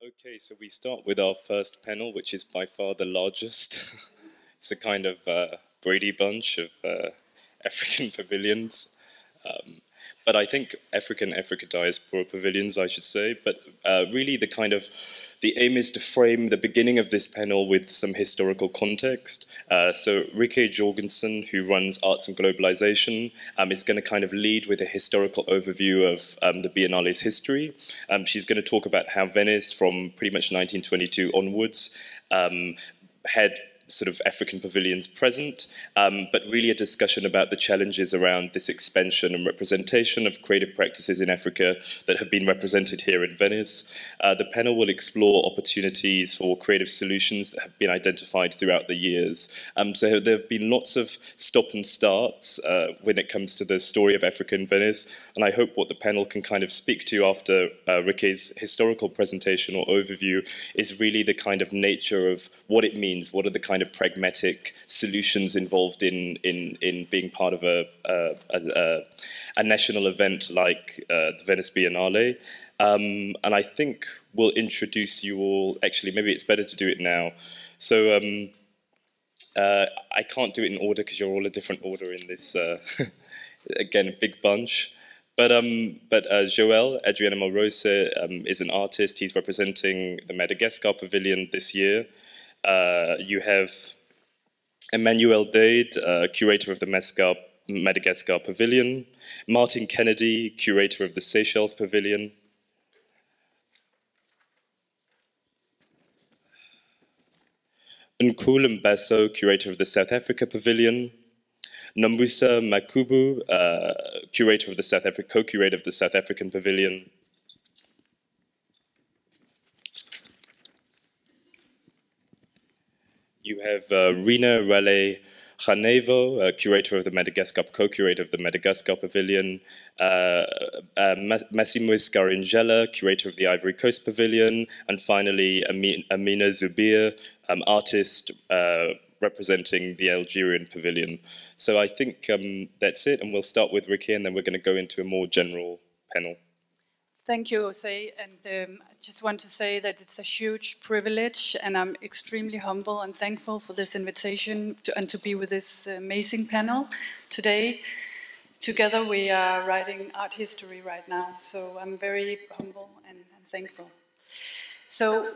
Okay, so we start with our first panel, which is by far the largest. it's a kind of uh, Brady Bunch of uh, African pavilions. Um, but I think African Africa diaspora pavilions, I should say. But uh, really, the kind of the aim is to frame the beginning of this panel with some historical context. Uh, so Rikke Jørgensen, who runs Arts and Globalization, um, is going to kind of lead with a historical overview of um, the Biennale's history. Um, she's going to talk about how Venice, from pretty much 1922 onwards, um, had sort of African pavilions present, um, but really a discussion about the challenges around this expansion and representation of creative practices in Africa that have been represented here in Venice. Uh, the panel will explore opportunities for creative solutions that have been identified throughout the years. Um, so there have been lots of stop and starts uh, when it comes to the story of Africa in Venice, and I hope what the panel can kind of speak to after uh, Rikke's historical presentation or overview is really the kind of nature of what it means, what are the kind kind of pragmatic solutions involved in in in being part of a a, a, a national event like uh, the Venice Biennale. Um, and I think we'll introduce you all. Actually, maybe it's better to do it now. So. Um, uh, I can't do it in order because you're all a different order in this. Uh, again, a big bunch. But um, but uh, Joel Andrianomearisoa um, is an artist. He's representing the Madagascar Pavilion this year. Uh, you have Emmanuel Dayde, uh, curator of the Madagascar Pavilion, Martin Kennedy, curator of the Seychelles Pavilion, Nkule Mabaso, curator of the South Africa Pavilion, Nomusa Makhubu, uh, curator of the South Africa, co-curator of the South African Pavilion, You have uh, Rina Raleigh Kganevo, uh, curator of the Madagascar, co-curator of the Madagascar Pavilion, uh, uh, Massimo Scaringella, curator of the Ivory Coast Pavilion, and finally Amina Zoubir, um, artist uh, representing the Algerian Pavilion. So I think um, that's it, and we'll start with Rikke, and then we're going to go into a more general panel. Thank you, Osei. And um, I just want to say that it's a huge privilege, and I'm extremely humble and thankful for this invitation to, and to be with this amazing panel today. Together, we are writing art history right now, so I'm very humble and, and thankful. So,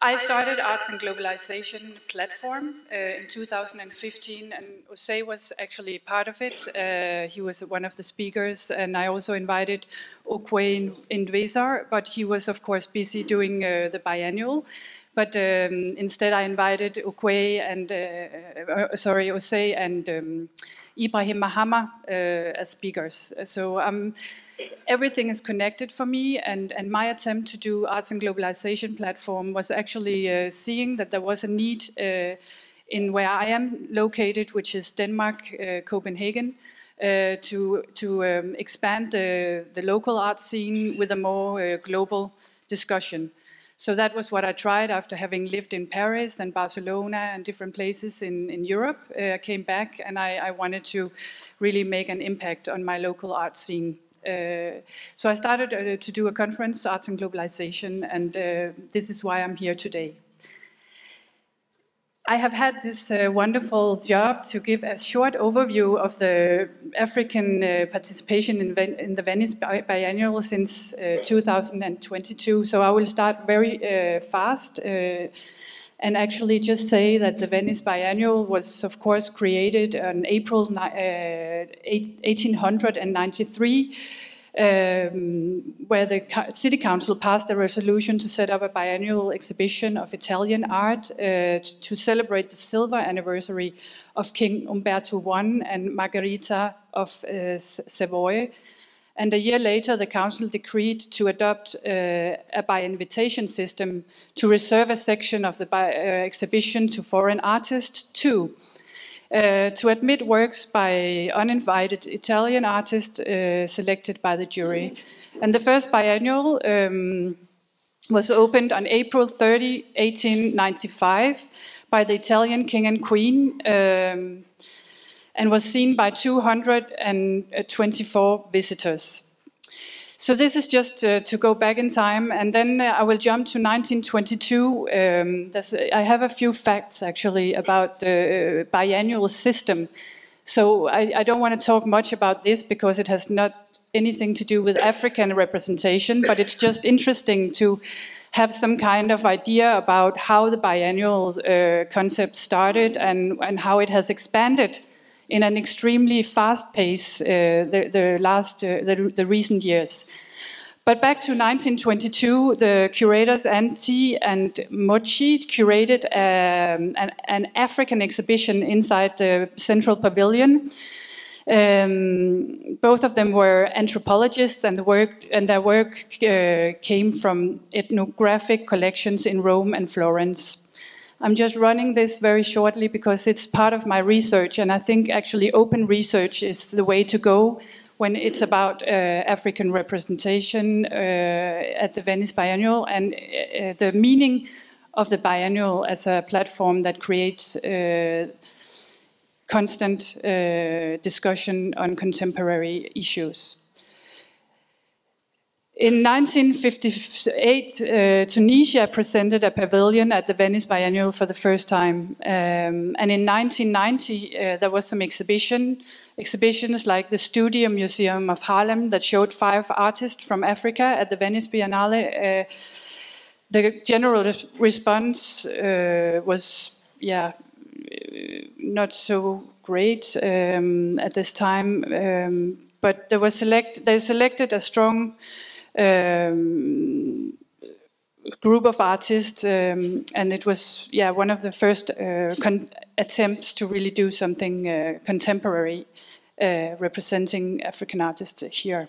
I started Arts and Globalization platform uh, in 2015, and Osei was actually part of it. Uh, he was one of the speakers, and I also invited Okwui Enwezor, but he was, of course, busy doing uh, the biennial. But um, instead, I invited Okwui and, uh, uh, sorry, Osei and um, Ibrahim Mahama uh, as speakers. So um, everything is connected for me, and, and my attempt to do arts and globalization platform was actually uh, seeing that there was a need uh, in where I am located, which is Denmark, uh, Copenhagen, uh, to to um, expand the the local art scene with a more uh, global discussion. So that was what I tried after having lived in Paris and Barcelona and different places in, in Europe. Uh, I came back and I, I, wanted to really make an impact on my local art scene. Uh, so I started uh, to do a conference, Arts and Globalization, and uh, this is why I'm here today. I have had this uh, wonderful job to give a short overview of the African uh, participation in, in, the Venice Biennial since uh, 2022. So I will start very uh, fast uh, and actually just say that the Venice Biennial was, of course, created on April 1893 uh, um, where the city council passed a resolution to set up a biannual exhibition of Italian art uh, to celebrate the silver anniversary of King Umberto I and Margherita of uh, Savoy. And a year later, the council decreed to adopt uh, a by invitation system to reserve a section of the uh, exhibition to foreign artists too uh, to admit works by uninvited Italian artists uh, selected by the jury. And the first biennial um, was opened on April 30, 1895, by the Italian king and queen, um, and was seen by 224 visitors. So this is just uh, to go back in time, and then uh, I will jump to 1922. Um, I have a few facts actually about the uh, biannual system. So I, I don't want to talk much about this because it has not anything to do with African representation, but it's just interesting to have some kind of idea about how the biannual uh, concept started and, and how it has expanded in an extremely fast pace uh, the, the, last uh, the, the, recent years. But back to 1922, the curators Anti and Mochi curated um, an, an, African exhibition inside the Central Pavilion. Um, both of them were anthropologists, and, the work, and their work uh, came from ethnographic collections in Rome and Florence. I'm just running this very shortly because it's part of my research, and I think actually open research is the way to go when it's about uh, African representation uh, at the Venice Biennial and uh, the meaning of the biennial as a platform that creates uh, constant uh, discussion on contemporary issues. In 1958, uh, Tunisia presented a pavilion at the Venice Biennial for the first time. Um, and in 1990, uh, there was some exhibition, exhibitions like the Studio Museum of Harlem that showed five artists from Africa at the Venice Biennale. Uh, the general response uh, was, yeah, not so great um, at this time. Um, but there was select, they selected a strong group of artists, um, and it was yeah one of the first uh, attempts to really do something uh, contemporary, uh, representing African artists here.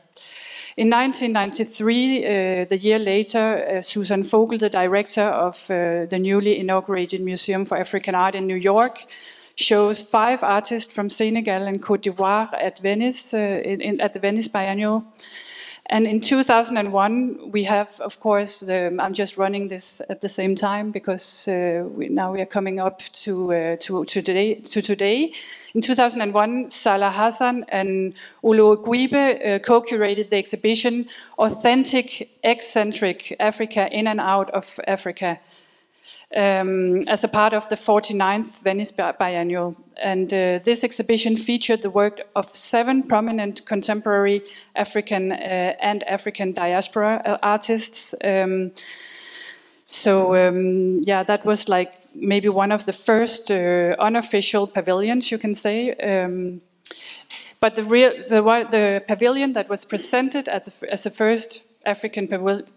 In 1993, uh, the year later, uh, Susan Vogel, the director of uh, the newly inaugurated Museum for African Art in New York, shows five artists from Senegal and Cote d'Ivoire at Venice, in, in, at the Venice Biennial. And in 2001, we have, of course, the, I'm just running this at the same time because uh, we, now we are coming up to, uh, to, to, today, to today. In 2001, Salah Hassan and Olu Oguibe uh, co-curated the exhibition Authentic Eccentric Africa in and Out of Africa um, as a part of the 49th Venice Biennial. And uh, this exhibition featured the work of seven prominent contemporary African uh, and African diaspora uh, artists. Um, so um, yeah, that was like maybe one of the first uh, unofficial pavilions, you can say. Um, but the, real, the, the pavilion that was presented as a, as a first African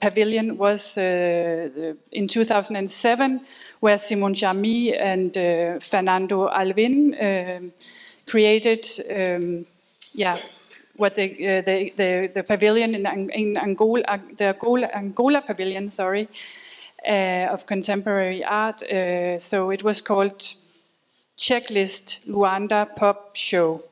Pavilion was uh, in 2007, where Simon Njami and uh, Fernando Alvim um, created, um, yeah, what the, uh, the, the, the, pavilion in, in Angola, the Angola, Angola pavilion, sorry, uh, of contemporary art. Uh, so it was called Checklist Luanda Pop Show.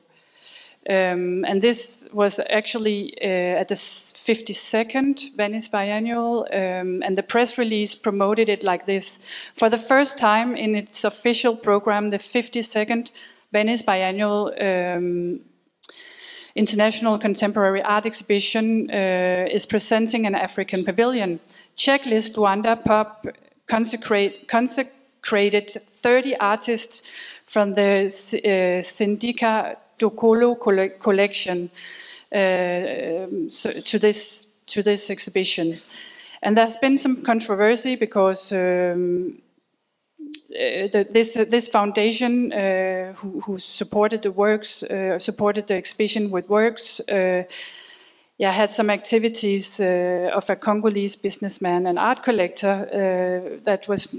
Um, and this was actually uh, at the 52nd Venice Biennial, um, and the press release promoted it like this. For the first time in its official program, the 52nd Venice Biennial um, International Contemporary Art Exhibition uh, is presenting an African pavilion. Checklist Luanda Pop consecrate, consecrated 30 artists from the uh, Sindika Dokolo collection uh, to this to this exhibition. And there's been some controversy because um, uh, the, this uh, this foundation uh, who, who, supported the works uh, supported the exhibition with works. Yeah, had some activities of a Congolese businessman and art collector that was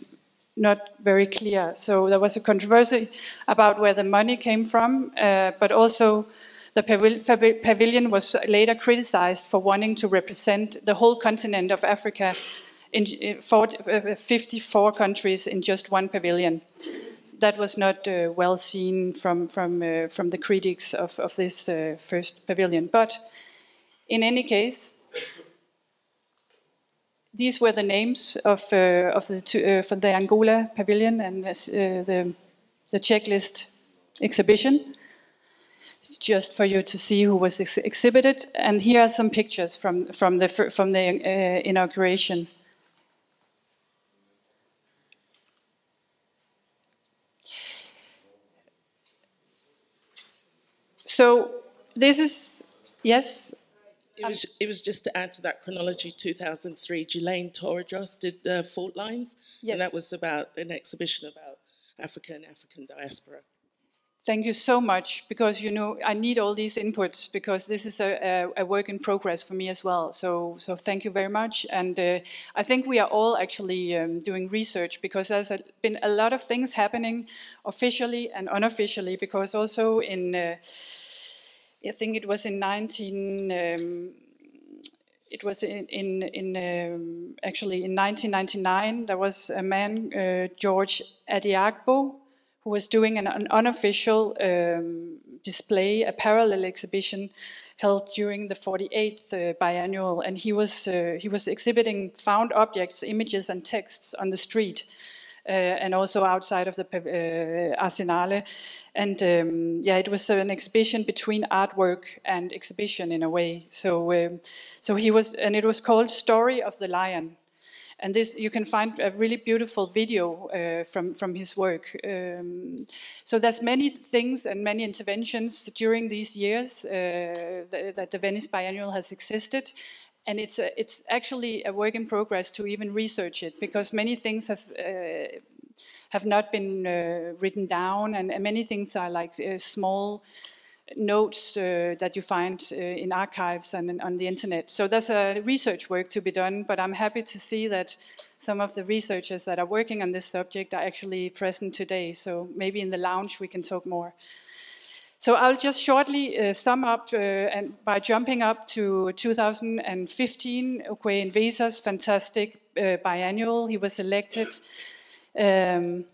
not very clear. So there was a controversy about where the money came from, uh, but also the pavilion was later criticized for wanting to represent the whole continent of Africa in 54 uh, countries in just one pavilion. That was not uh, well seen from, from, uh, from the critics of, of this uh, first pavilion. But in any case, these were the names of, uh, of the two, uh, for the Angola pavilion and uh, the, the checklist exhibition. just for you to see who was ex exhibited. And here are some pictures from, from the, from the uh, inauguration. So this is, yes? It was, it was just to add to that chronology 2003, Gilane Tawadros did uh, Fault Lines. Yes. And that was about an exhibition about Africa and African diaspora. Thank you so much because you know I need all these inputs because this is a, a, a work in progress for me as well. So so thank you very much. And uh, I think we are all actually um, doing research because there's a, been a lot of things happening officially and unofficially. Because also in uh, I think it was in 19. Um, it was in, in, in um, actually in 1999 there was a man uh, George Adéagbo who was doing an, an unofficial um, display, a parallel exhibition held during the 48th uh, biannual, and he was uh, he was exhibiting found objects, images, and texts on the street. Uh, and also outside of the uh, Arsenale. And um, yeah, it was an exhibition between artwork and exhibition in a way. So, um, so he was, and it was called Story of the Lion. And this, you can find a really beautiful video uh, from, from his work. Um, so there's many things and many interventions during these years uh, th that the Venice Biennial has existed. And it's, a, it's actually a work in progress to even research it because many things has, uh, have not been uh, written down and, many things are like uh, small notes uh, that you find uh, in archives and on the internet. So there's a research work to be done, but I'm happy to see that some of the researchers that are working on this subject are actually present today. So maybe in the lounge we can talk more. So I'll just shortly uh, sum up uh, and by jumping up to 2015, Okwui Enwezor's fantastic uh, biannual. He was elected um,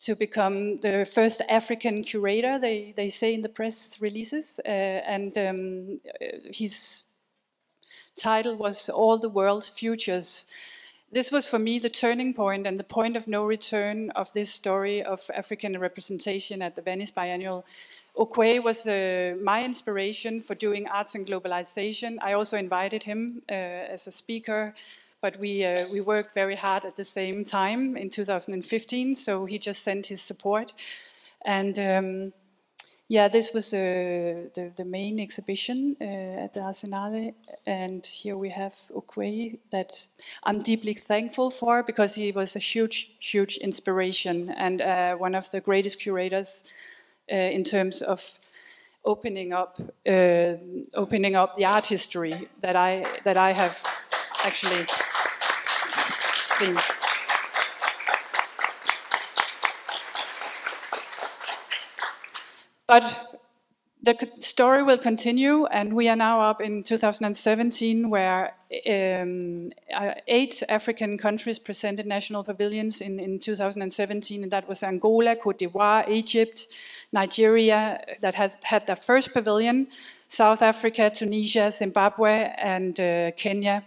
to become the first African curator, they, they say in the press releases. Uh, and um, his title was All the World's Futures. This was for me the turning point and the point of no return of this story of African representation at the Venice Biennial. Okwui was uh, my inspiration for doing arts and globalization. I also invited him uh, as a speaker but we, uh, we worked very hard at the same time in 2015, so he just sent his support. And um, yeah, this was uh, the, the main exhibition uh, at the Arsenale, and here we have Okwui that I'm deeply thankful for because he was a huge, huge inspiration and uh, one of the greatest curators in terms of opening up, uh, opening up the art history that I that I have actually seen. But the story will continue, and we are now up in 2017, where um, uh, eight African countries presented national pavilions in, in 2017, and that was Angola, Cote d'Ivoire, Egypt, Nigeria, that has had their first pavilion, South Africa, Tunisia, Zimbabwe, and uh, Kenya.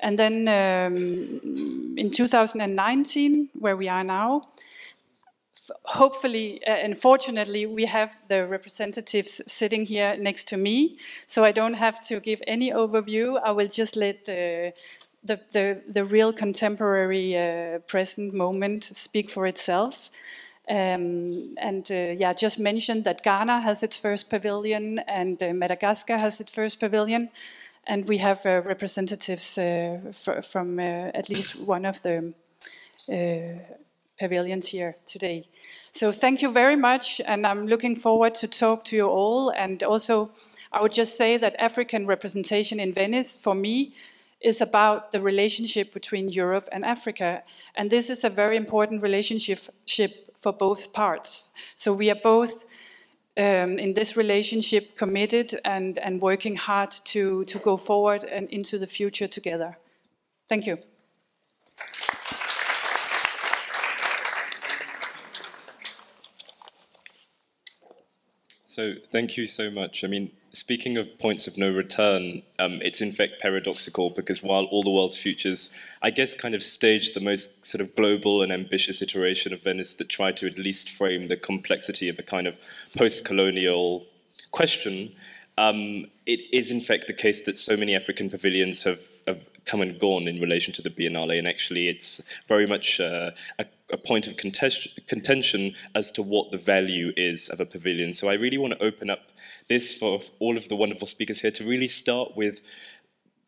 And then um, in 2019, where we are now, hopefully uh, and fortunately we have the representatives sitting here next to me so i don't have to give any overview i will just let uh, the, the, the real contemporary uh, present moment speak for itself um, and uh, yeah just mentioned that ghana has its first pavilion and uh, madagascar has its first pavilion and we have uh, representatives uh, from uh, at least one of the pavilions here today. So thank you very much, and I'm looking forward to talk to you all. And also, I would just say that African representation in Venice, for me, is about the relationship between Europe and Africa. And this is a very important relationship for both parts. So we are both um, in this relationship committed and, and working hard to, to go forward and into the future together. Thank you. So thank you so much. I mean, speaking of points of no return, um, it's in fact paradoxical because while all the world's futures, I guess, kind of staged the most sort of global and ambitious iteration of Venice that tried to at least frame the complexity of a kind of post-colonial question, um, it is in fact the case that so many African pavilions have, have come and gone in relation to the Biennale, and actually it's very much uh, a, a, point of contention as to what the value is of a pavilion. So I really want to open up this for all of the wonderful speakers here to really start with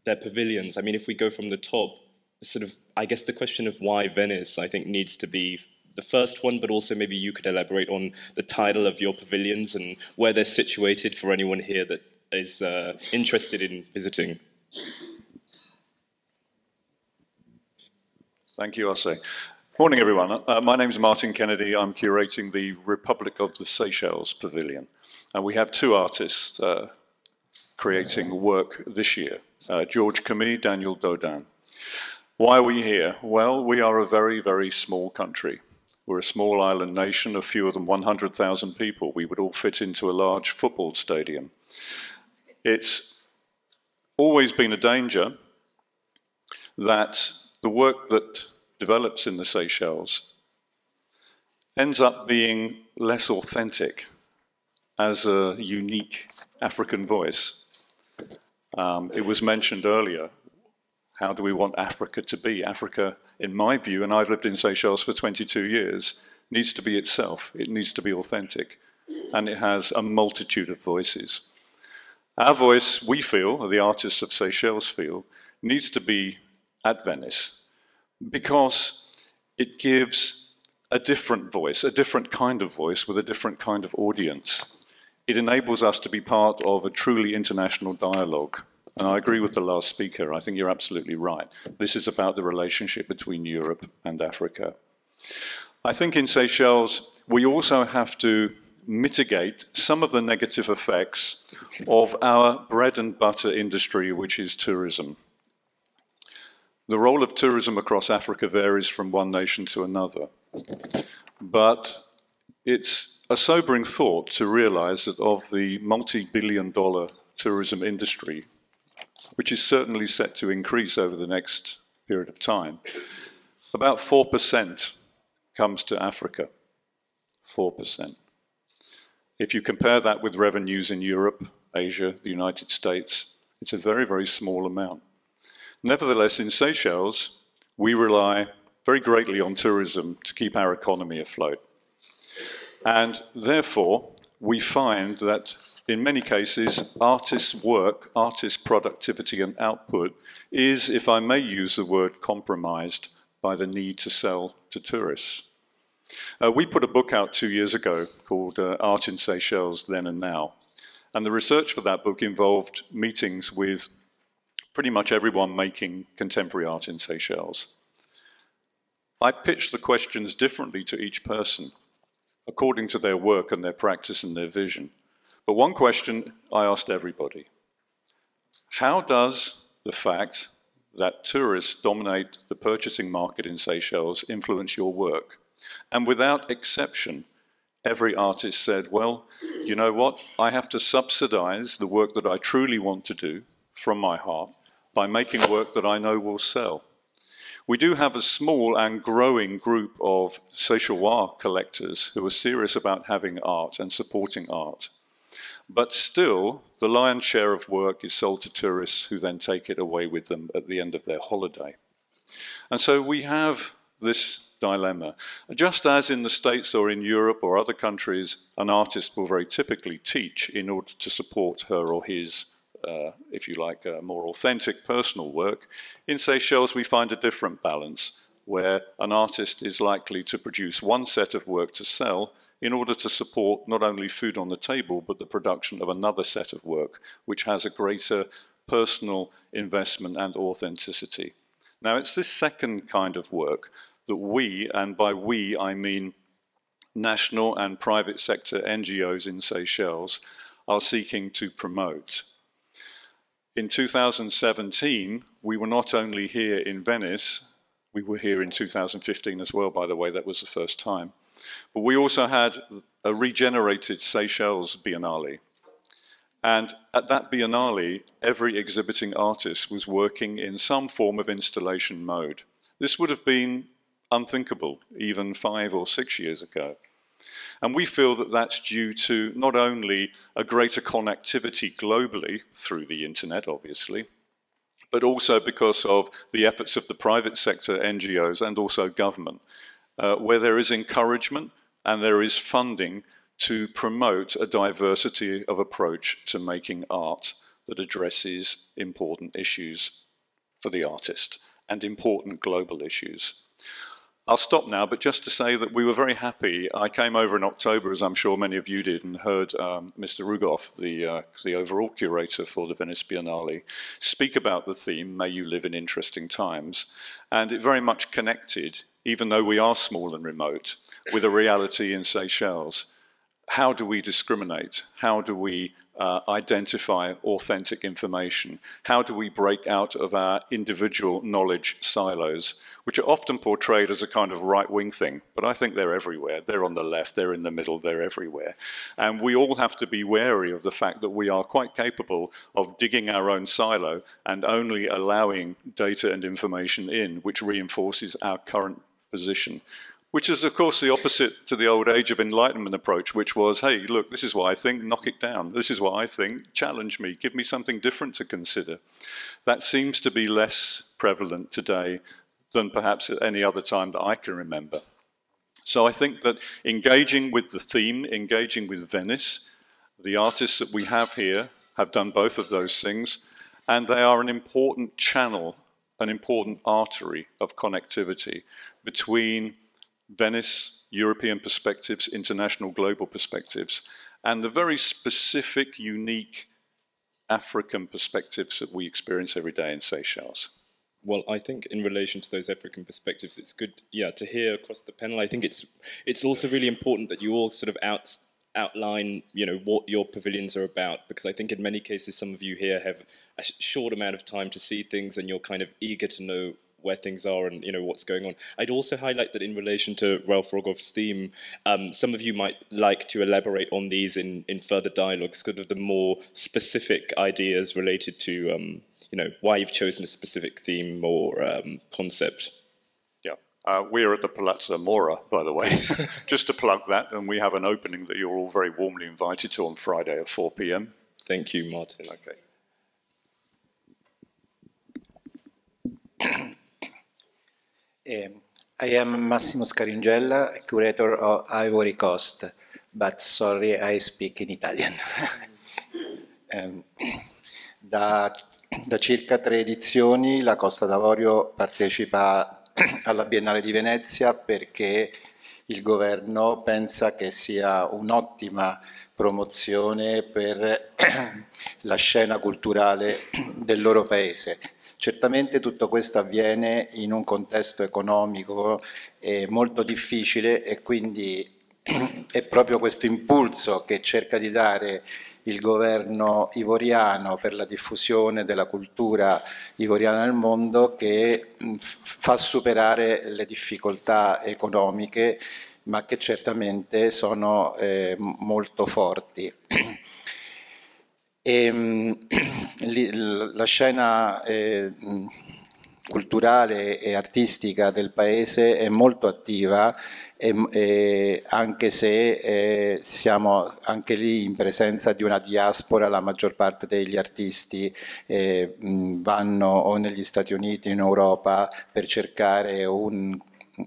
their pavilions. I mean, if we go from the top, sort of, I guess the question of why Venice, I think, needs to be the first one, but also maybe you could elaborate on the title of your pavilions and where they're situated for anyone here that is uh, interested in visiting. Thank you, Osei. Morning, everyone. Uh, my name is Martin Kennedy. I'm curating the Republic of the Seychelles Pavilion. And we have two artists uh, creating work this year, uh, George Camille, Daniel Dodin. Why are we here? Well, we are a very, very small country. We're a small island nation of fewer than 100,000 people. We would all fit into a large football stadium. It's always been a danger that the work that develops in the Seychelles ends up being less authentic as a unique African voice. Um, it was mentioned earlier, how do we want Africa to be? Africa, in my view, and I've lived in Seychelles for 22 years, needs to be itself. It needs to be authentic. And it has a multitude of voices. Our voice, we feel, or the artists of Seychelles feel, needs to be at Venice because it gives a different voice, a different kind of voice with a different kind of audience. It enables us to be part of a truly international dialogue. And I agree with the last speaker. I think you're absolutely right. This is about the relationship between Europe and Africa. I think in Seychelles, we also have to mitigate some of the negative effects of our bread and butter industry, which is tourism. The role of tourism across Africa varies from one nation to another. But it's a sobering thought to realize that of the multi billion dollar tourism industry, which is certainly set to increase over the next period of time, about 4% comes to Africa. 4%. If you compare that with revenues in Europe, Asia, the United States, it's a very, very small amount. Nevertheless, in Seychelles, we rely very greatly on tourism to keep our economy afloat. And therefore, we find that in many cases, artists' work, artists' productivity and output is, if I may use the word, compromised by the need to sell to tourists. Uh, we put a book out two years ago called uh, Art in Seychelles Then and Now. And the research for that book involved meetings with pretty much everyone making contemporary art in Seychelles. I pitched the questions differently to each person, according to their work and their practice and their vision. But one question I asked everybody How does the fact that tourists dominate the purchasing market in Seychelles influence your work? And without exception, every artist said, Well, you know what? I have to subsidize the work that I truly want to do from my heart by making work that I know will sell. We do have a small and growing group of Seychellois collectors who are serious about having art and supporting art. But still, the lion's share of work is sold to tourists who then take it away with them at the end of their holiday. And so we have this dilemma. Just as in the States or in Europe or other countries, an artist will very typically teach in order to support her or his uh, if you like, uh, more authentic personal work. In Seychelles, we find a different balance where an artist is likely to produce one set of work to sell in order to support not only food on the table, but the production of another set of work, which has a greater personal investment and authenticity. Now, it's this second kind of work that we, and by we I mean national and private sector NGOs in Seychelles, are seeking to promote. In 2017, we were not only here in Venice, we were here in 2015 as well, by the way, that was the first time. But we also had a regenerated Seychelles Biennale. And at that Biennale, every exhibiting artist was working in some form of installation mode. This would have been unthinkable even five or six years ago. And we feel that that's due to not only a greater connectivity globally through the internet, obviously, but also because of the efforts of the private sector, NGOs, and also government, uh, where there is encouragement and there is funding to promote a diversity of approach to making art that addresses important issues for the artist and important global issues. I'll stop now, but just to say that we were very happy. I came over in October, as I'm sure many of you did, and heard um, Mr. Rugoff, the, uh, the overall curator for the Venice Biennale, speak about the theme, May You Live in Interesting Times. And it very much connected, even though we are small and remote, with a reality in Seychelles. How do we discriminate? How do we uh, identify authentic information? How do we break out of our individual knowledge silos, which are often portrayed as a kind of right wing thing? But I think they're everywhere. They're on the left, they're in the middle, they're everywhere. And we all have to be wary of the fact that we are quite capable of digging our own silo and only allowing data and information in which reinforces our current position which is, of course, the opposite to the old age of enlightenment approach, which was, hey, look, this is what I think, knock it down. This is what I think, challenge me, give me something different to consider. That seems to be less prevalent today than perhaps at any other time that I can remember. So I think that engaging with the theme, engaging with Venice, the artists that we have here have done both of those things, and they are an important channel, an important artery of connectivity between Venice, European perspectives, international global perspectives, and the very specific, unique African perspectives that we experience every day in Seychelles. Well, I think in relation to those African perspectives, it's good, yeah, to hear across the panel. I think it's it's also really important that you all sort of out, outline, you know, what your pavilions are about, because I think in many cases some of you here have a short amount of time to see things, and you're kind of eager to know where things are and you know what's going on. I'd also highlight that in relation to Ralph Rugoff's theme, um, some of you might like to elaborate on these in, in further dialogues, sort of the more specific ideas related to um, you know why you've chosen a specific theme or um, concept. Yeah, uh, we're at the Palazzo Mora, by the way, just to plug that, and we have an opening that you're all very warmly invited to on Friday at 4 p.m. Thank you, Martin. Okay. Um, I am Massimo Scaringella, curator of Ivory Coast, but sorry, I speak in Italian. um, da, da, circa tre edizioni la Costa d'Avorio partecipa alla Biennale di Venezia perché il governo pensa che sia un'ottima promozione per la scena culturale del loro paese Certamente tutto questo avviene in un contesto economico eh, molto difficile e quindi è proprio questo impulso che cerca di dare il governo ivoriano per la diffusione della cultura ivoriana nel mondo che fa superare le difficoltà economiche ma che certamente sono eh, molto forti. E, ehm, la scena eh, culturale e artistica del paese è molto attiva e, e anche se eh, siamo anche lì in presenza di una diaspora, la maggior parte degli artisti eh, vanno o negli Stati Uniti in Europa per cercare un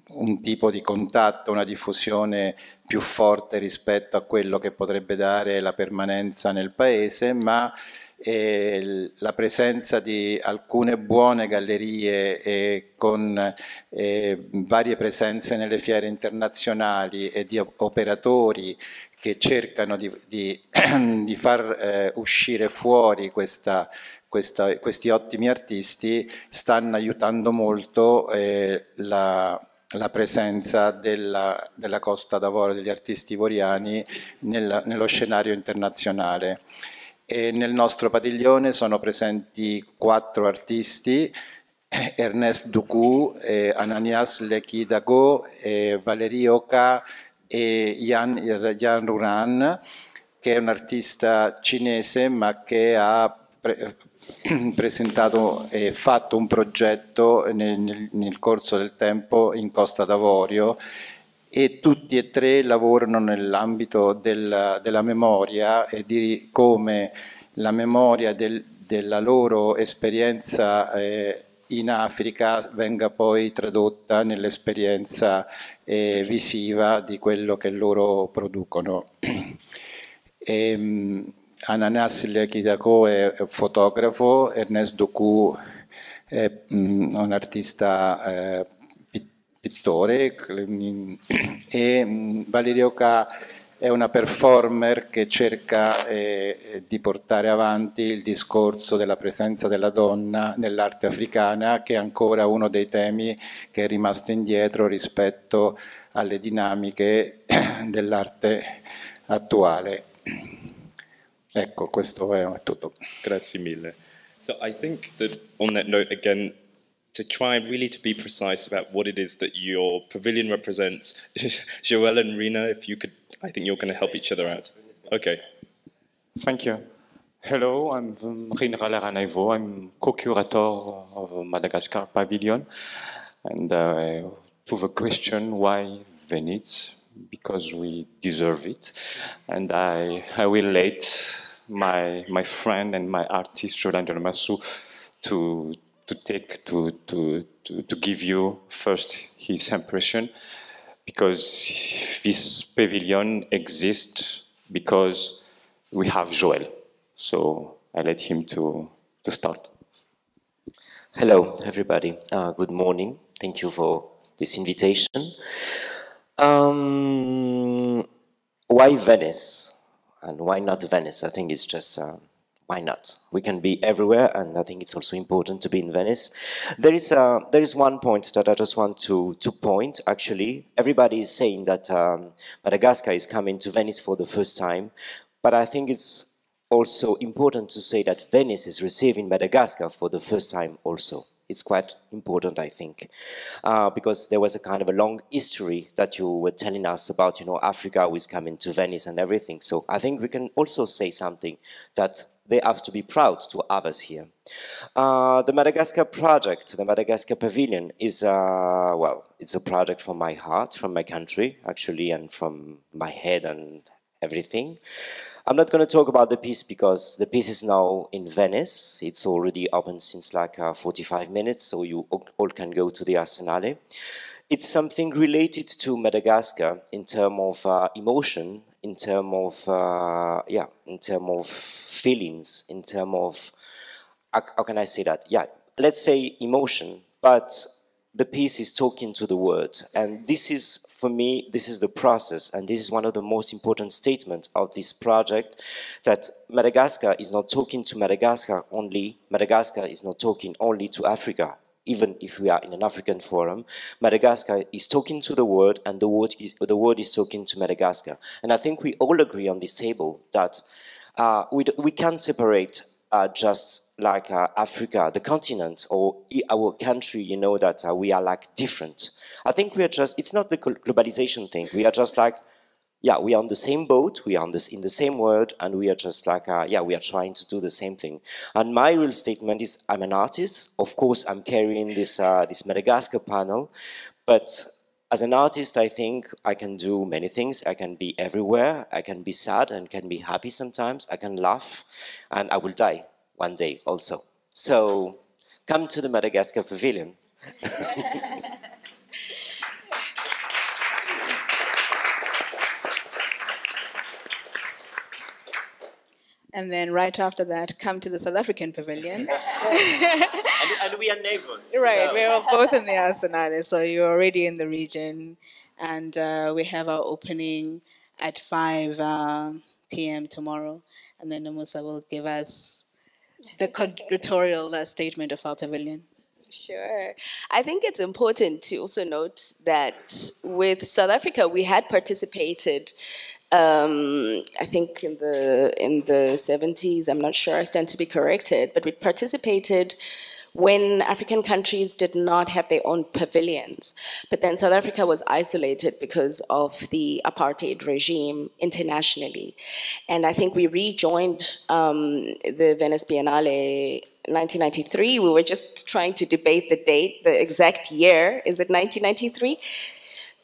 un tipo di contatto, una diffusione più forte rispetto a quello che potrebbe dare la permanenza nel paese, ma eh, la presenza di alcune buone gallerie e con eh, varie presenze nelle fiere internazionali e di operatori che cercano di, di, di far eh, uscire fuori questa, questa, questi ottimi artisti stanno aiutando molto eh, la, la presenza della, della Costa d'Avorio degli artisti ivoriani nel, nello scenario internazionale. E nel nostro padiglione sono presenti quattro artisti, Ernest Ducou, eh, Ananias Lekidago, eh, Valérie Oka e Yan, Yan Ruran, che è un artista cinese ma che ha pre presentato e fatto un progetto nel, nel, nel, corso del tempo in Costa d'Avorio e tutti e tre lavorano nell'ambito del, della memoria e di come la memoria del, della loro esperienza eh, in Africa venga poi tradotta nell'esperienza eh, visiva di quello che loro producono. e, um, Ananas Lekidako è fotografo, Ernest Doku è um, un artista eh, pittore e um, Valerio K è una performer che cerca eh, di portare avanti il discorso della presenza della donna nell'arte africana, che è ancora uno dei temi che è rimasto indietro rispetto alle dinamiche dell'arte attuale. Ecco, questo è tutto. Grazie mille. So I think that on that note again to try really to be precise about what it is that your pavilion represents. Joel and Rina, if you could, I think you're going to help each other out. Okay. Thank you. Hello, I'm Rina Ralay-Ranaivo. I'm co-curator of Madagascar Pavilion. And uh, to the question, why Venice? Because we deserve it. And I, I will let my, my friend and my artist, Jolan Masu, to, to take to, to, to, to give you first his impression because this pavilion exists because we have Joel. So I let him to, to start. Hello, everybody. Uh, good morning. Thank you for this invitation. Um, why Venice? And why not Venice? I think it's just uh, why not? We can be everywhere, and I think it's also important to be in Venice. There is a, there is one point that I just want to to point. Actually, everybody is saying that um, Madagascar is coming to Venice for the first time, but I think it's also important to say that Venice is receiving Madagascar for the first time also. It's quite important, I think, uh, because there was a kind of a long history that you were telling us about, you know, Africa was coming to Venice and everything. So I think we can also say something that they have to be proud to have us here. Uh, the Madagascar project, the Madagascar Pavilion, is, uh, well, it's a project from my heart, from my country, actually, and from my head and everything. I'm not going to talk about the piece because the piece is now in Venice. It's already open since like uh, 45 minutes, so you all can go to the Arsenale. It's something related to Madagascar in terms of uh, emotion, in terms of uh, yeah, in terms of feelings, in terms of how, how can I say that? Yeah, let's say emotion, but the piece is talking to the word, and this is for me, this is the process, and this is one of the most important statements of this project, that Madagascar is not talking to Madagascar only, Madagascar is not talking only to Africa, even if we are in an African forum, Madagascar is talking to the world and the world is, the world is talking to Madagascar. And I think we all agree on this table that uh, we, we can separate uh, just like uh, Africa, the continent, or our country, you know, that uh, we are like different. I think we are just, it's not the globalization thing. We are just like, yeah, we are on the same boat, we are on this, in the same world, and we are just like, uh, yeah, we are trying to do the same thing. And my real statement is, I'm an artist. Of course, I'm carrying this, uh, this Madagascar panel, but as an artist, I think I can do many things. I can be everywhere. I can be sad and can be happy sometimes. I can laugh, and I will die one day also. So come to the Madagascar Pavilion. and then right after that, come to the South African pavilion. and, and, we are neighbors. Right, so. we're both in the Arsenal, so you're already in the region, and uh, we have our opening at 5 uh, p.m. tomorrow, and then Musa will give us the curatorial uh, statement of our pavilion. Sure. I think it's important to also note that with South Africa, we had participated um, I think in the in the 70s, I'm not sure, I stand to be corrected, but we participated when African countries did not have their own pavilions. But then South Africa was isolated because of the apartheid regime internationally. And I think we rejoined um, the Venice Biennale 1993. We were just trying to debate the date, the exact year. Is it 1993?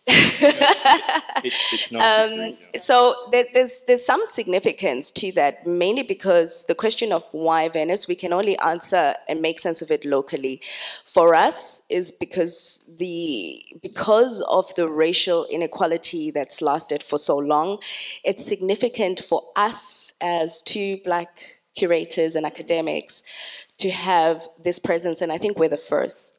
It's, it's not um, so there, there's there's some significance to that, mainly because the question of why Venice, we can only answer and make sense of it locally. For us, is because the because of the racial inequality that's lasted for so long, it's significant for us as two black curators and academics to have this presence, and I think we're the first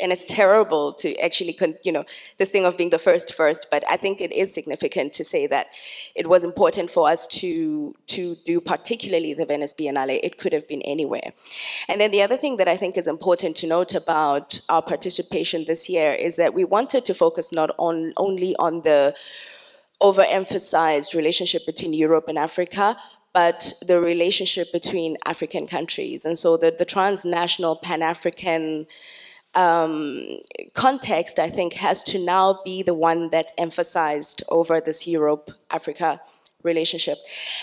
and it's terrible to actually, you know, this thing of being the first first. But I think it is significant to say that it was important for us to to do particularly the Venice Biennale. It could have been anywhere. And then the other thing that I think is important to note about our participation this year is that we wanted to focus not on only on the overemphasized relationship between Europe and Africa, but the relationship between African countries. And so the, the transnational Pan-African um, context, I think, has to now be the one that's emphasized over this Europe Africa relationship.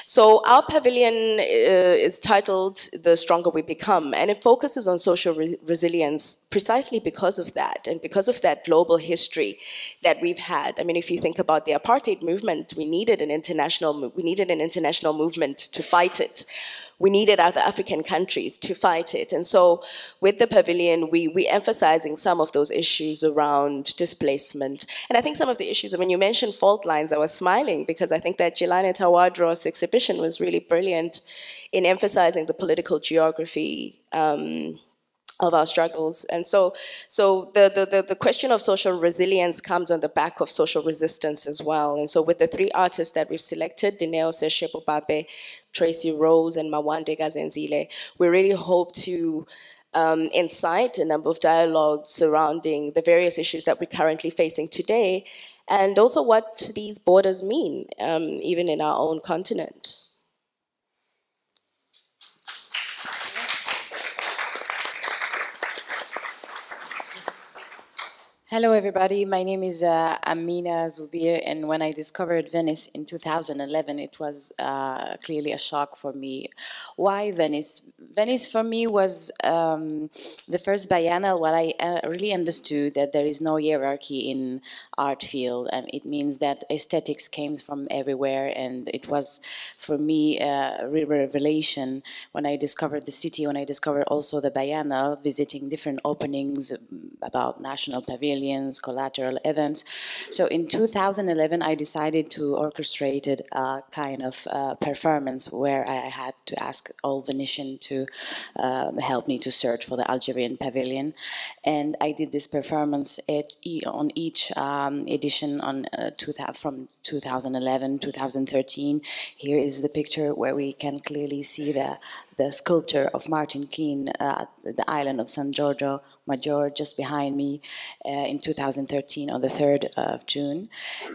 So our pavilion uh, is titled The Stronger We Become, and it focuses on social re resilience precisely because of that, and because of that global history that we've had. I mean, if you think about the apartheid movement, we needed an international, we needed an international movement to fight it we needed other African countries to fight it. And so with the pavilion, we, we're emphasizing some of those issues around displacement. And I think some of the issues, when you mentioned fault lines, I was smiling because I think that Gilane Tawadros exhibition was really brilliant in emphasizing the political geography um, of our struggles. And so, so the, the, the, question of social resilience comes on the back of social resistance as well. And so with the three artists that we've selected, Dineo Seshepo Tracy Rose, and Mawande Ka Zenzile, we really hope to um, incite a number of dialogues surrounding the various issues that we're currently facing today, and also what these borders mean, um, even in our own continent. Hello, everybody. My name is uh, Amina Zoubir, and when I discovered Venice in 2011, it was uh, clearly a shock for me. Why Venice? Venice for me was um, the first biennial where I uh, really understood that there is no hierarchy in art field, and it means that aesthetics came from everywhere, and it was for me a real revelation when I discovered the city, when I discovered also the biennial, visiting different openings about national pavilions collateral events. So in 2011, I decided to orchestrate a kind of uh, performance where I had to ask all Venetian to uh, help me to search for the Algerian pavilion. And I did this performance at, on each um, edition on uh, from 2011, 2013. Here is the picture where we can clearly see the, the sculpture of Marc Quinn uh, at the island of San Giorgio Maggiore just behind me uh, in 2013 on the 3rd of June.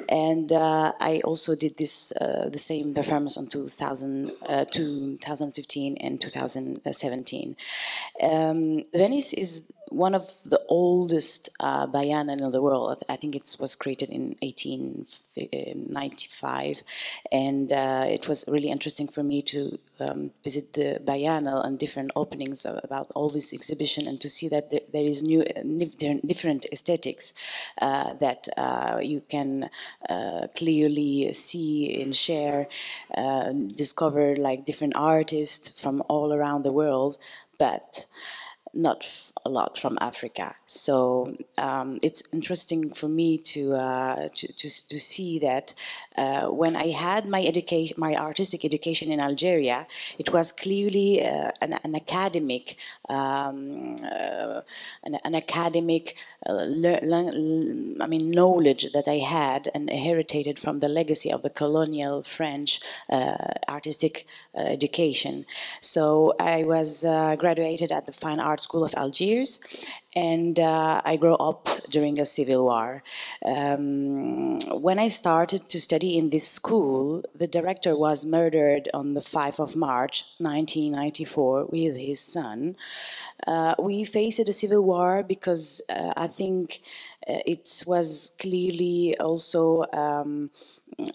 And uh, I also did this uh, the same performance on 2000, uh, 2015 and 2017. Um, Venice is one of the oldest uh, bayanan in the world. I think it was created in 1895, and uh, it was really interesting for me to um, visit the bayanal and different openings about all this exhibition and to see that there, there is new, different aesthetics uh, that uh, you can uh, clearly see and share, uh, discover like different artists from all around the world, but not a lot from Africa. So um, it's interesting for me to, uh, to, to, to, see that uh, when I had my education, my artistic education in Algeria, it was clearly uh, an, an, academic, um, uh, an, an, academic, Uh, I mean, knowledge that I had and inherited from the legacy of the colonial French uh, artistic uh, education. So I was uh, graduated at the Fine Art School of Algiers, and uh, I grew up during a civil war. Um, when I started to study in this school, the director was murdered on the 5th of March 1994 with his son. Uh, we faced a civil war because uh, I think it was clearly also, um,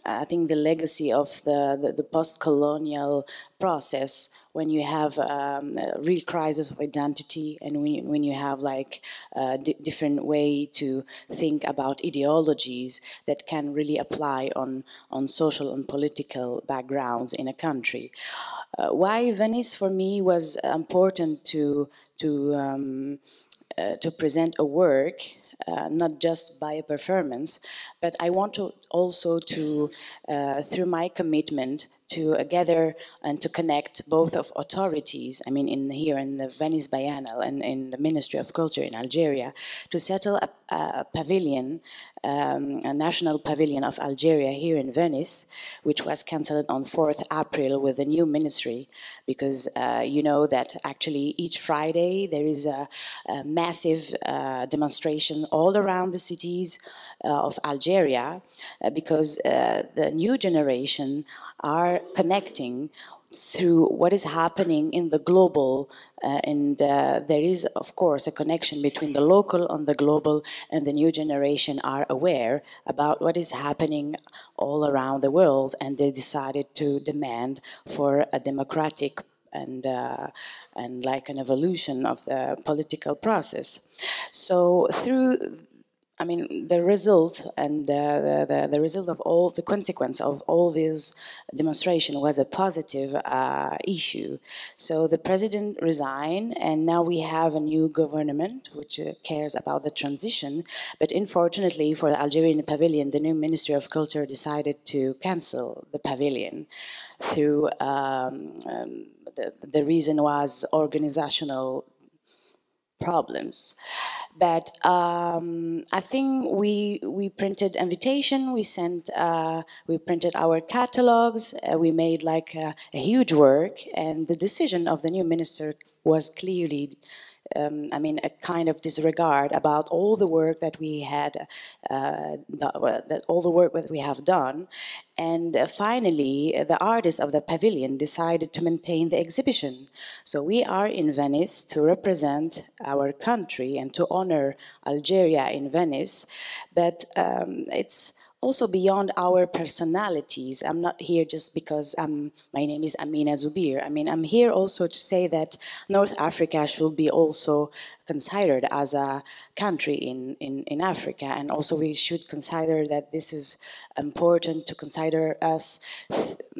I think, the legacy of the, the, the post-colonial process when you have um, a real crisis of identity and when you, when you have like a different way to think about ideologies that can really apply on, on social and political backgrounds in a country. Uh, why Venice for me was important to, to, um, uh, to present a work uh, not just by a performance, but I want to also to, uh, through my commitment, to uh, gather and to connect both of authorities, I mean, in here in the Venice Biennale and in the Ministry of Culture in Algeria, to settle a, a pavilion, um, a national pavilion of Algeria here in Venice, which was cancelled on 4th April with the new ministry, because uh, you know that actually each Friday there is a, a massive uh, demonstration all around the cities of Algeria, uh, because uh, the new generation are connecting through what is happening in the global uh, and uh, there is of course a connection between the local and the global and the new generation are aware about what is happening all around the world and they decided to demand for a democratic and uh, and like an evolution of the political process. So through I mean, the result and the, the, the, result of all the consequence of all this demonstration was a positive uh, issue. So the president resigned, and now we have a new government which uh, cares about the transition. But unfortunately, for the Algerian pavilion, the new Ministry of Culture decided to cancel the pavilion through um, um, the, the reason was organizational problems. But um, I think we we printed invitation, we sent, uh, we printed our catalogs, uh, we made like a, a, huge work, and the decision of the new minister was clearly um, I mean, a kind of disregard about all the work that we had, uh, that all the work that we have done. And uh, finally, the artists of the pavilion decided to maintain the exhibition. So we are in Venice to represent our country and to honor Algeria in Venice. But um, it's also beyond our personalities. I'm not here just because um, my name is Amina Zoubir. I mean, I'm here also to say that North Africa should be also considered as a country in, in, in Africa. And also we should consider that this is important to consider us,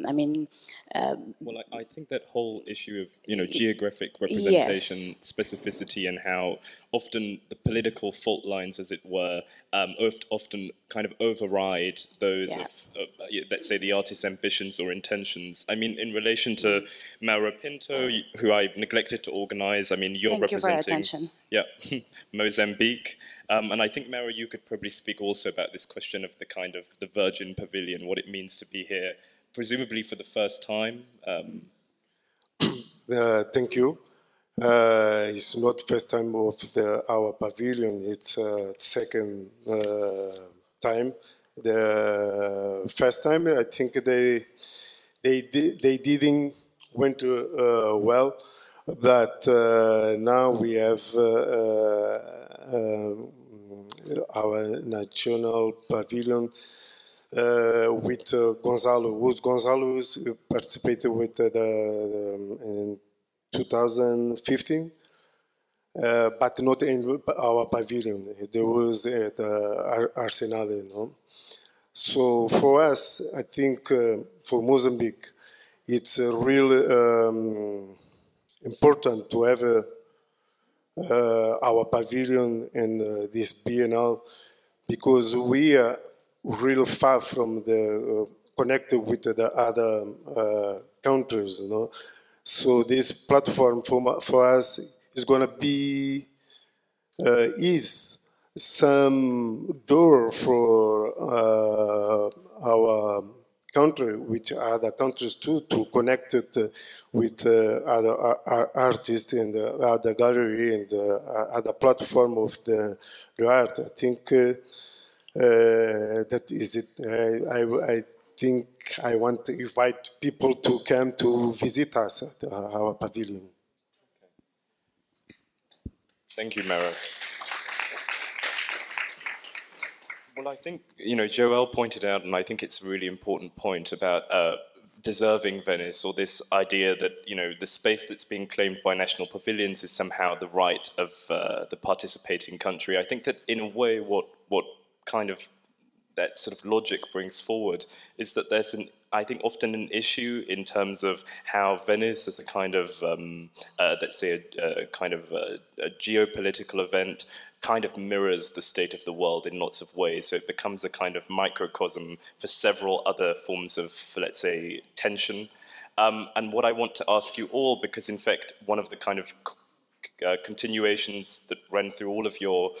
I mean... Um, well, I, I, think that whole issue of, you know, geographic representation, yes. specificity, and how often the political fault lines, as it were, um, often kind of override those yeah. of, uh, let's say, the artist's ambitions or intentions. I mean, in relation to Mauro Pinto, who I neglected to organize, I mean, you're Thank representing... You yeah, Mozambique. Um, and I think, Mara, you could probably speak also about this question of the kind of the Virgin Pavilion, what it means to be here, presumably for the first time. Um. Uh, thank you. Uh, it's not the first time of the, our pavilion. It's uh, second uh, time. The first time, I think they they they didn't went uh, well but uh, now we have uh, uh, our national pavilion uh, with uh, Gonçalo. Who's Gonçalo participated with the, in 2015, uh, but not in our pavilion. There was at the Arsenal, you know. So for us, I think for Mozambique, it's a real um, important to have uh, uh, our pavilion in uh, this Biennale because we are real far from the connected with the other countries. You know? So this platform for, for us is going to be uh, is some door for uh, our country with other countries too to connect it uh, with uh, other artists and uh, other gallery and other platform of the, the art. I think that is it. I, I, I think I want to invite people to come to visit us at our pavilion. Thank you, Mara. Well, I think, you know, Joel pointed out, and I think it's a really important point about uh, deserving Venice, or this idea that, you know, the space that's being claimed by national pavilions is somehow the right of uh, the participating country. I think that, in a way, what, what kind of that sort of logic brings forward is that there's an I think often an issue in terms of how Venice as a kind of um, uh, let's say a, a kind of a, a, geopolitical event kind of mirrors the state of the world in lots of ways. So it becomes a kind of microcosm for several other forms of let's say tension. Um, and what I want to ask you all because in fact one of the kind of uh, continuations that ran through all of your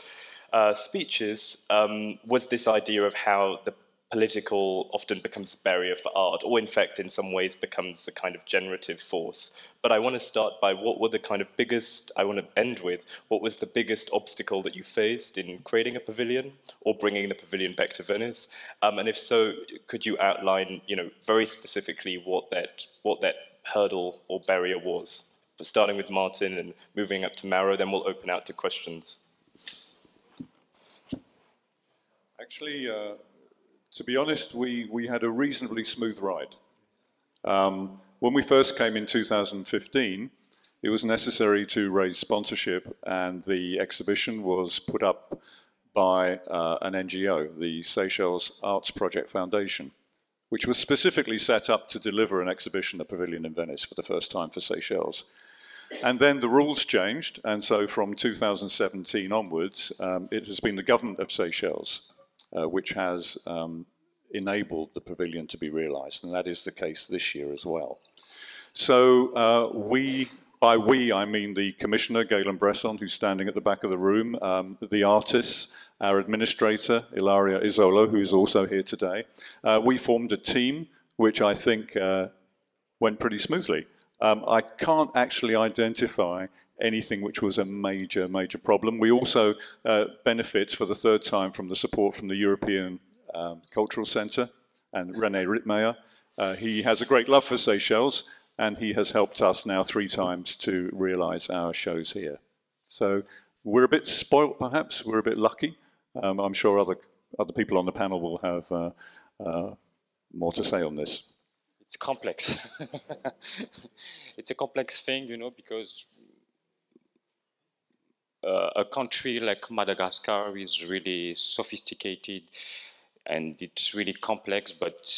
uh, speeches um, was this idea of how the political often becomes a barrier for art, or in fact, in some ways, becomes a kind of generative force. But I want to start by what were the kind of biggest, I want to end with, what was the biggest obstacle that you faced in creating a pavilion or bringing the pavilion back to Venice? Um, and if so, could you outline, you know, very specifically what that, what that hurdle or barrier was? But starting with Martin and moving up to Mauro, then we'll open out to questions. Actually, uh, to be honest, we, we had a reasonably smooth ride. Um, when we first came in 2015, it was necessary to raise sponsorship, and the exhibition was put up by uh, an NGO, the Seychelles Arts Project Foundation, which was specifically set up to deliver an exhibition, a pavilion in Venice, for the first time for Seychelles. And then the rules changed, and so from 2017 onwards, um, it has been the government of Seychelles uh, which has um, enabled the pavilion to be realized, and that is the case this year as well. So uh, we, by we, I mean the commissioner, Galen Bresson, who's standing at the back of the room, um, the artists, our administrator, Ilaria Isolo, who is also here today. Uh, we formed a team which I think uh, went pretty smoothly. Um, I can't actually identify anything which was a major, major problem. We also uh, benefit for the third time from the support from the European um, Cultural Centre and René Rietmeyer. Uh, he has a great love for Seychelles and he has helped us now three times to realise our shows here. So we're a bit spoilt perhaps, we're a bit lucky. Um, I'm sure other, other people on the panel will have uh, uh more to say on this. It's complex. it's a complex thing, you know, because uh, a country like Madagascar is really sophisticated and it's really complex. But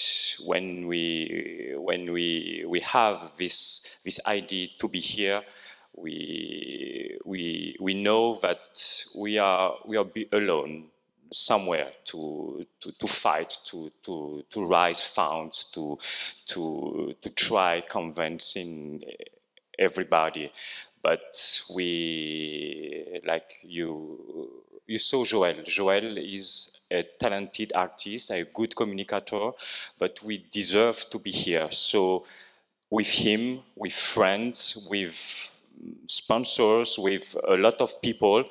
when we when we we have this this idea to be here, we we we know that we are we are alone somewhere to, to, to fight, to, to, to raise funds, to, to, to try convincing everybody but we like you you saw Joel. Joel is a talented artist, a good communicator, but we deserve to be here. So with him, with friends, with sponsors, with a lot of people,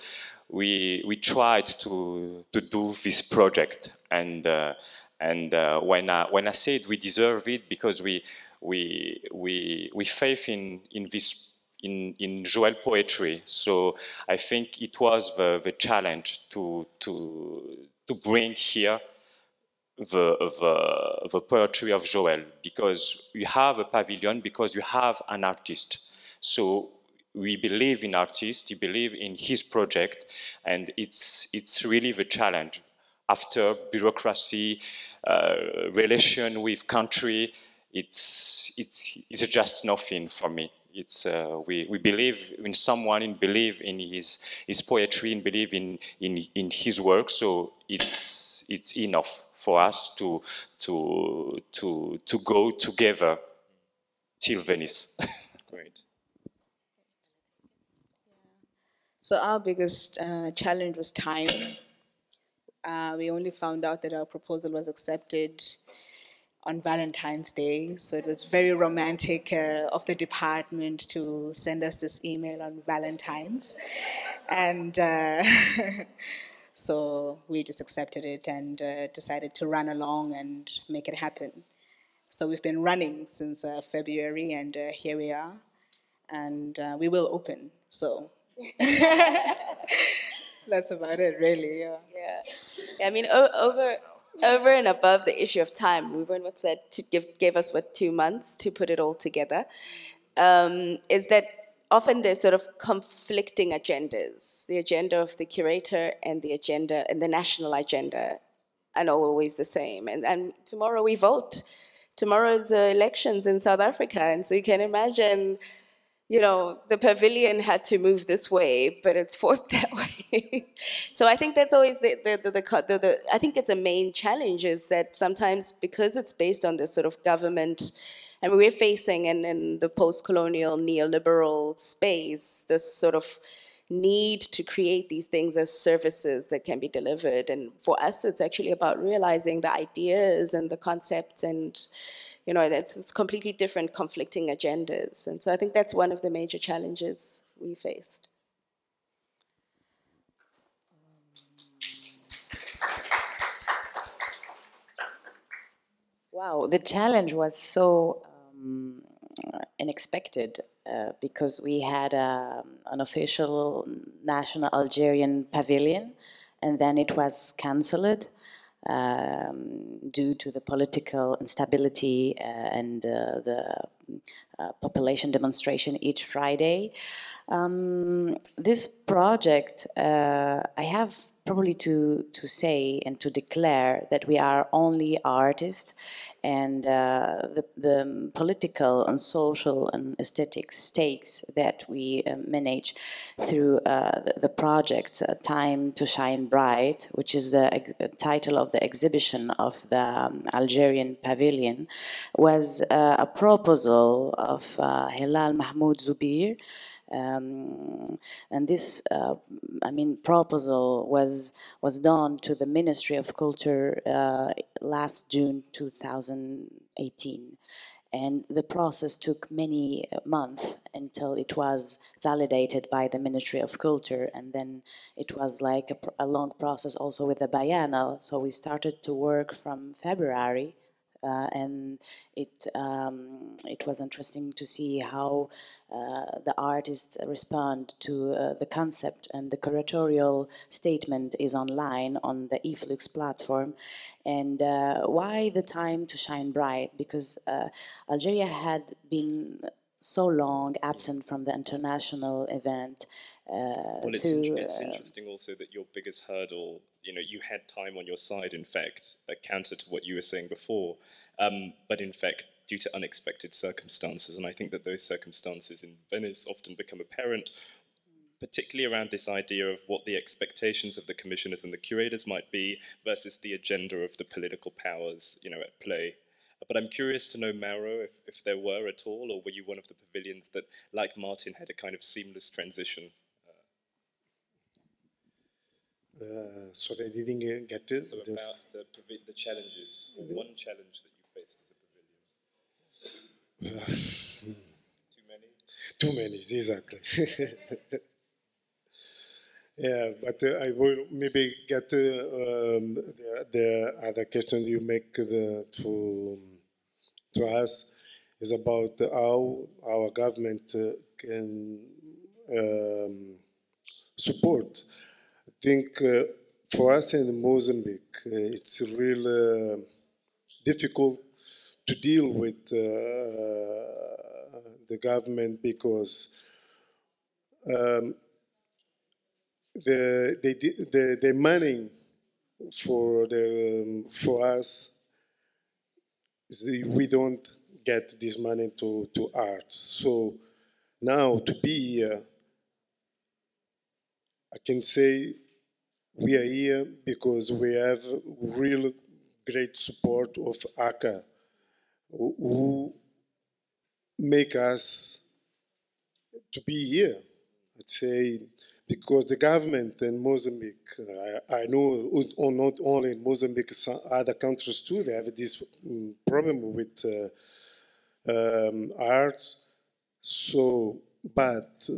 we we tried to to do this project. And uh, and uh, when I when I said we deserve it because we we we we faith in in this in, in Joel poetry. So I think it was the, the challenge to, to, to bring here the, the, the poetry of Joel because you have a pavilion, because you have an artist. So we believe in artists, we believe in his project, and it's, it's really the challenge. After bureaucracy, uh, relation with country, it's, it's, it's just nothing for me it's uh, we, we believe in someone and believe in his his poetry and believe in in in his work. So it's it's enough for us to to to to go together till Venice. Great. So our biggest uh, challenge was time. Uh, we only found out that our proposal was accepted on Valentine's Day. So it was very romantic uh, of the department to send us this email on Valentine's. And uh, so we just accepted it and uh, decided to run along and make it happen. So we've been running since uh, February, and uh, here we are. And uh, we will open. So. That's about it, really. Yeah. Yeah. I mean, over over and above the issue of time, we were what's that? To give gave us what two months to put it all together. Um, is that often there's sort of conflicting agendas. The agenda of the curator and the agenda and the national agenda are not always the same. And and tomorrow we vote. Tomorrow's elections in South Africa, and so you can imagine you know, the pavilion had to move this way, but it's forced that way. so I think that's always the the, the, the, the, I think it's a main challenge is that sometimes because it's based on this sort of government, and we're facing in, in the post-colonial neoliberal space, this sort of need to create these things as services that can be delivered. And for us, it's actually about realizing the ideas and the concepts and you know, that's completely different conflicting agendas. And so I think that's one of the major challenges we faced. Wow, the challenge was so um, unexpected uh, because we had um, an official national Algerian pavilion and then it was cancelled um, due to the political instability uh, and uh, the uh, population demonstration each Friday. Um, this project, uh, I have probably to, to say and to declare that we are only artists and uh, the, the, political and social and aesthetic stakes that we uh, manage through uh, the, the, project uh, Time to Shine Bright, which is the title of the exhibition of the um, Algerian pavilion, was uh, a proposal of uh, Hilal Mahmoud Zoubir, um, and this, uh, I mean, proposal was was done to the Ministry of Culture uh, last June 2018, and the process took many months until it was validated by the Ministry of Culture, and then it was like a, a long process also with the biennial. So we started to work from February uh, and it um, it was interesting to see how uh, the artists respond to uh, the concept and the curatorial statement is online on the e-flux platform. And uh, why the time to shine bright? Because uh, Algeria had been so long absent from the international event uh, well, it's, in, it's interesting also that your biggest hurdle you know, you had time on your side, in fact, uh, counter to what you were saying before, um, but in fact, due to unexpected circumstances. And I think that those circumstances in Venice often become apparent, particularly around this idea of what the expectations of the commissioners and the curators might be versus the agenda of the political powers, you know, at play. But I'm curious to know, Mauro, if, if there were at all, or were you one of the pavilions that, like Martin, had a kind of seamless transition uh, sorry, I didn't get it. So about the, the challenges, the, one challenge that you faced as a. Too many? Too many, exactly. yeah, but uh, I will maybe get uh, um, the, the, other question you make the, to, to us is about how our government uh, can um, support I think uh, for us in Mozambique, uh, it's really uh, difficult to deal with the government because um, the, the, the, the money for, the, um, for us, we don't get this money to, to art. So now to be here, I can say we are here because we have real great support of ACA, who make us to be here. I'd say because the government in Mozambique, I, I know or not only in Mozambique, some other countries too, they have this mm, problem with uh, um, art. So, but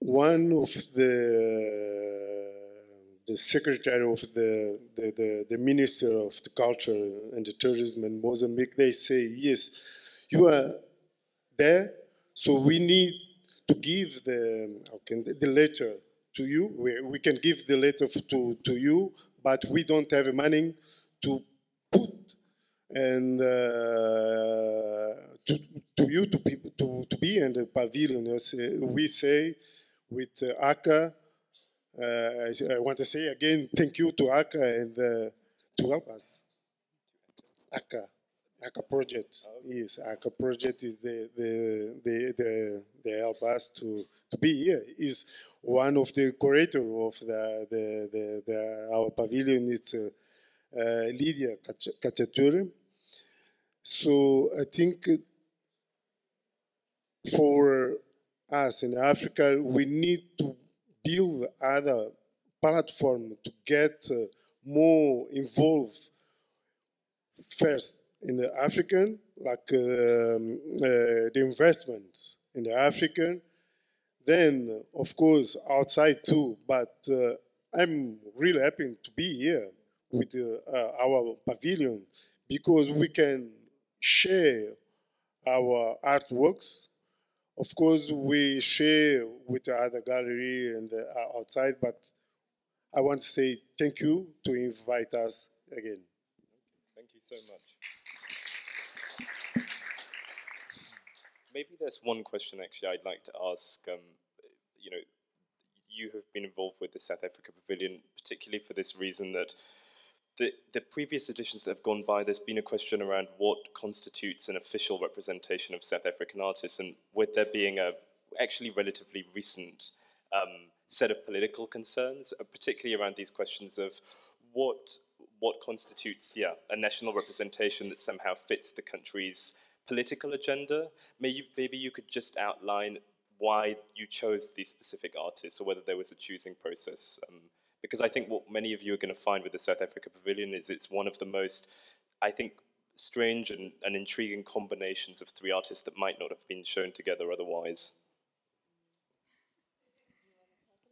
one of the the secretary of the, the, the, the, Minister of the Culture and the Tourism in Mozambique, they say, yes, you are there, so we need to give the, okay, the letter to you. We, we can give the letter to, to you, but we don't have money to put and uh, to, to you to, be, to, to be in the pavilion, as we say with uh, ACA. Uh, I, I, want to say again, thank you to ACA and uh, to help us. ACA. ACA project. Yes, ACA project is the the the the, the help us to, to be here. Is one of the curator of the the, the, the our pavilion. It's uh, uh, Lydia Cacciatore. So I think for us in Africa, we need to build other platform to get uh, more involved first in the African, like um, uh, the investments in the African, then of course outside too. But uh, I'm really happy to be here with uh, our pavilion because we can share our artworks. Of course, we share with the other gallery and uh, outside, but I want to say thank you to invite us again. Thank you so much. Maybe there's one question actually I'd like to ask. Um, you know, you have been involved with the South Africa Pavilion, particularly for this reason that the, the previous editions that have gone by, there's been a question around what constitutes an official representation of South African artists, and with there being a actually relatively recent um, set of political concerns, uh, particularly around these questions of what what constitutes yeah a national representation that somehow fits the country's political agenda. Maybe maybe you could just outline why you chose these specific artists, or whether there was a choosing process. Um, because I think what many of you are going to find with the South Africa Pavilion is it's one of the most, I think, strange and, and intriguing combinations of three artists that might not have been shown together otherwise.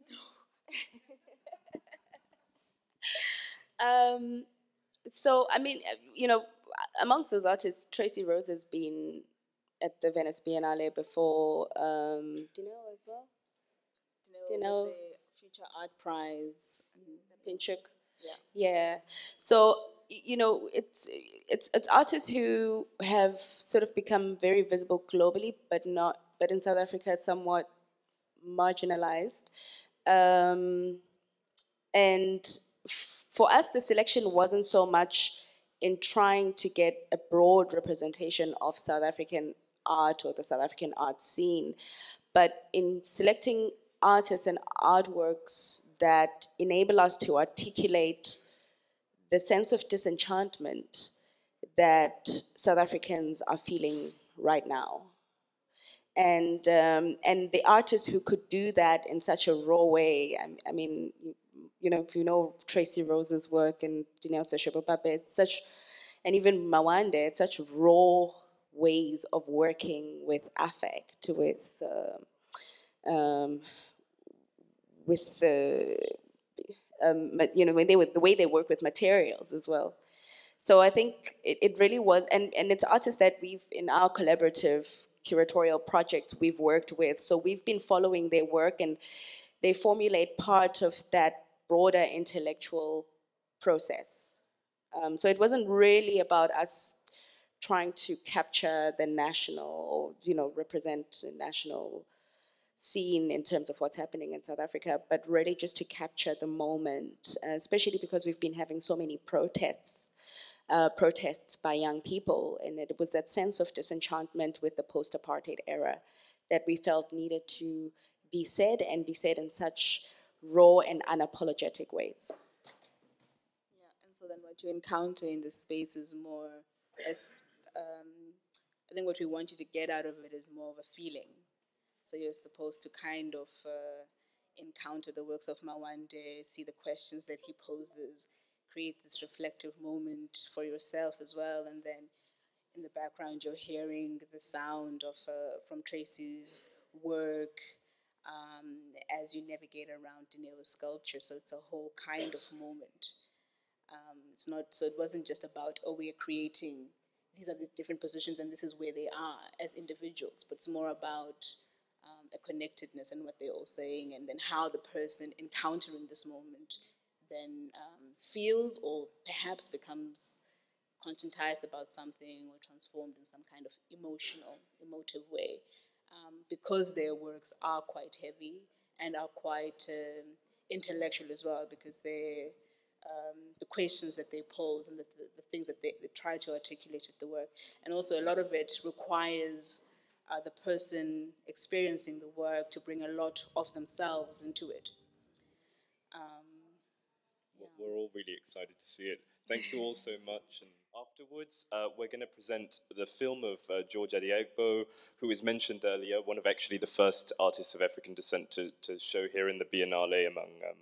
um, so, I mean, uh, you know, amongst those artists, Tracy Rose has been at the Venice Biennale before. Um, do you know as well? Do you know? The future Art Prize, the Pinchuk. Yeah. Yeah. So you know, it's it's it's artists who have sort of become very visible globally, but not but in South Africa somewhat marginalized. Um, and for us, the selection wasn't so much in trying to get a broad representation of South African art or the South African art scene, but in selecting artists and artworks that enable us to articulate the sense of disenchantment that South Africans are feeling right now. And, um, and the artists who could do that in such a raw way, I, I mean, you know, if you know Tracy Rose's work and Dineo Seshee Bopape, it's such, and even Mawande, it's such raw ways of working with affect, with uh, um, with the um, you know when they the way they work with materials as well. So I think it, it really was, and, and it's artists that we've in our collaborative curatorial project we've worked with. So we've been following their work, and they formulate part of that broader intellectual process. Um, so it wasn't really about us trying to capture the national or you know represent national scene in terms of what's happening in South Africa, but really just to capture the moment, uh, especially because we've been having so many protests. Uh, protests by young people, and it was that sense of disenchantment with the post-apartheid era that we felt needed to be said and be said in such raw and unapologetic ways. Yeah, and so then what you encounter in the space is more as um, I think what we want you to get out of it is more of a feeling so you're supposed to kind of uh, encounter the works of Mawande, see the questions that he poses, create this reflective moment for yourself as well, and then in the background you're hearing the sound of uh, from Tracy's work um, as you navigate around Dineo's sculpture. So it's a whole kind of moment. Um, it's not so it wasn't just about oh we are creating these are the different positions and this is where they are as individuals, but it's more about um, a connectedness in what they're all saying, and then how the person encountering this moment then um, feels or perhaps becomes conscientized about something or transformed in some kind of emotional, emotive way. Um, because their works are quite heavy and are quite um, intellectual as well, because they um, the questions that they pose and the, the, the things that they, they, try to articulate with the work. And also, a lot of it requires uh, the person experiencing the work to bring a lot of themselves into it. Um, yeah. We're all really excited to see it. Thank you all so much. And afterwards, uh, we're going to present the film of uh, George Adéagbo, who was mentioned earlier, one of actually the first artists of African descent to, to show here in the Biennale among um,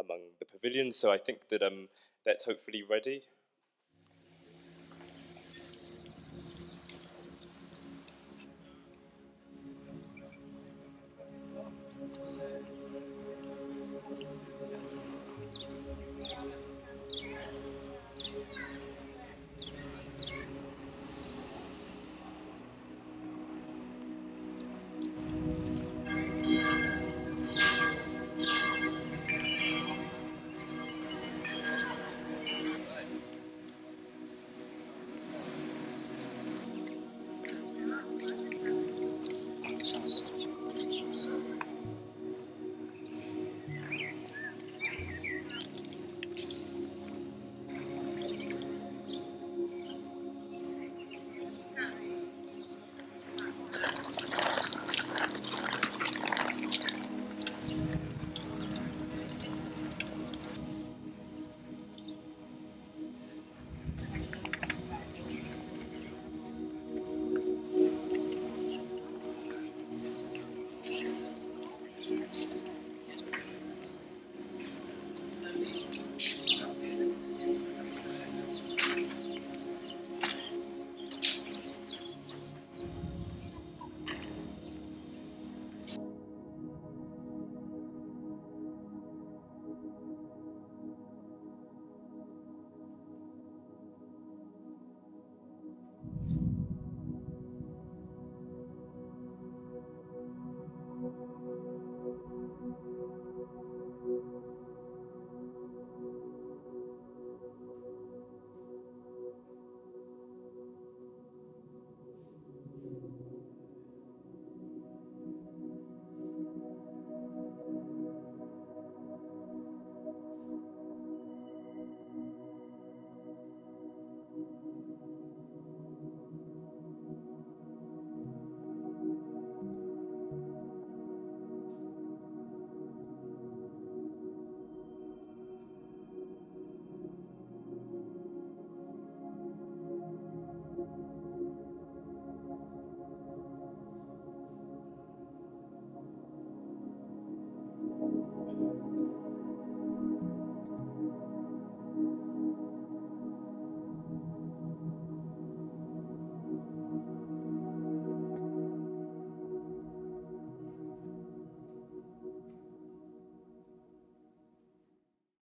among the pavilions. So I think that um, that's hopefully ready.